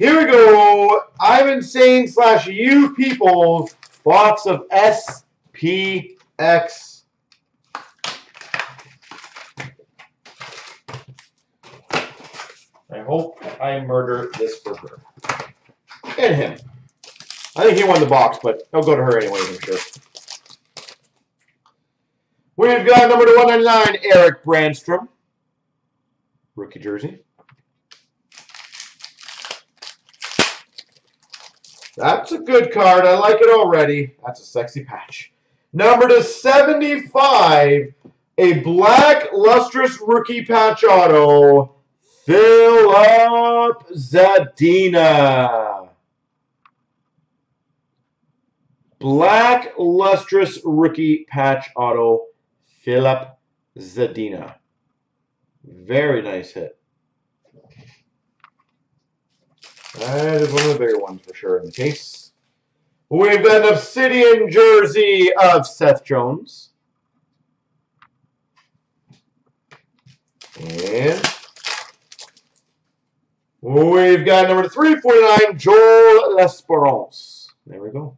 Here we go. I'm insane slash YouPeople box of SPX. I hope I murder this for her. And him. I think he won the box, but he'll go to her anyways, I'm sure. We've got number to 199, Erik Brannstrom. Rookie jersey. That's a good card. I like it already. That's a sexy patch. Number to 75, a black lustrous rookie patch auto, Filip Zadina. Black lustrous rookie patch auto, Filip Zadina. Very nice hit. That is one of the bigger ones for sure in the case. We've got an Obsidian jersey of Seth Jones. And we've got number 349, Joel L'Esperance. There we go.